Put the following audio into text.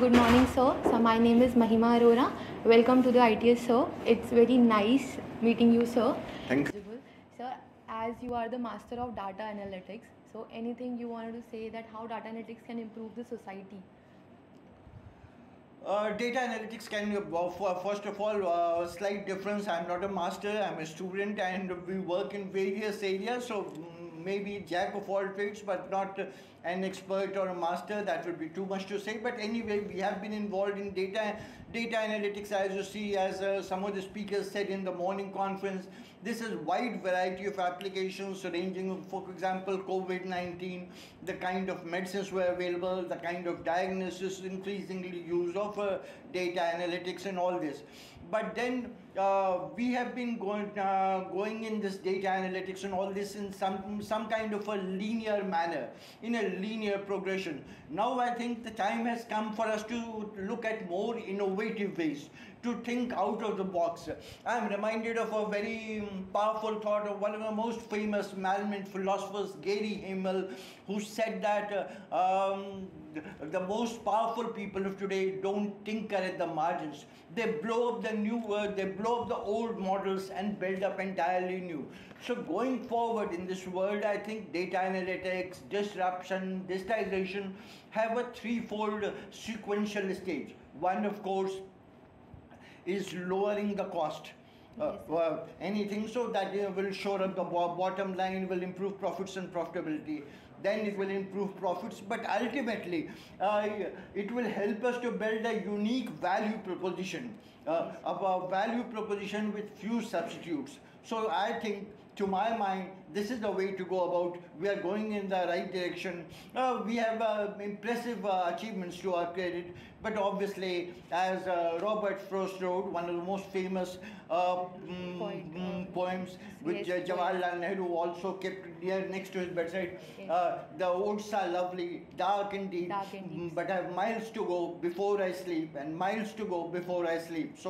Good morning, sir. So my name is Mahima Arora. Welcome to the ITS, sir. It's very nice meeting you, sir. Thanks. Sir, as you are the master of data analytics, so anything you wanted to say that how data analytics can improve the society? Uh, data analytics can, uh, for- first of all, uh, slight difference. I'm not a master, I'm a student, and we work in various areas. So mm, maybe jack of all trades, but not an expert or a master. That would be too much to say. But anyway, we have been involved in data data analytics, as you see, as uh, some of the speakers said in the morning conference. This is wide variety of applications ranging, for example, COVID-19, the kind of medicines were available, the kind of diagnosis, increasingly use of uh, data analytics and all this. But then uh, we have been going uh, going in this data analytics and all this in some some kind of a linear manner, in a linear progression. Now I think the time has come for us to look at more innovative ways to think out of the box. I'm reminded of a very powerful thought of one of the most famous Malmint philosophers, Gary Hamel, who said that uh, um, the most powerful people of today don't tinker at the margins. They blow up the new, uh, they blow up the old models and build up entirely new. So going forward in this world, I think data analytics, disruption, digitization have a threefold sequential stage. One, of course, is lowering the cost. Uh, uh, anything so that uh, will shore up the bottom line, will improve profits and profitability. Then it will improve profits, but ultimately uh, it will help us to build a unique value proposition, uh, of a value proposition with few substitutes. So I think to my mind, this is the way to go about. We are going in the right direction. Uh, we have uh, impressive uh, achievements to our credit, but obviously, as uh, Robert Frost wrote, one of the most famous uh, mm, Poet, mm, uh, poems, which yes, Jawaharlal Nehru also kept near next to his bedside. Yes. Uh, the woods are lovely, dark indeed, Dark indeed. mm, but I have miles to go before I sleep, and miles to go before I sleep. So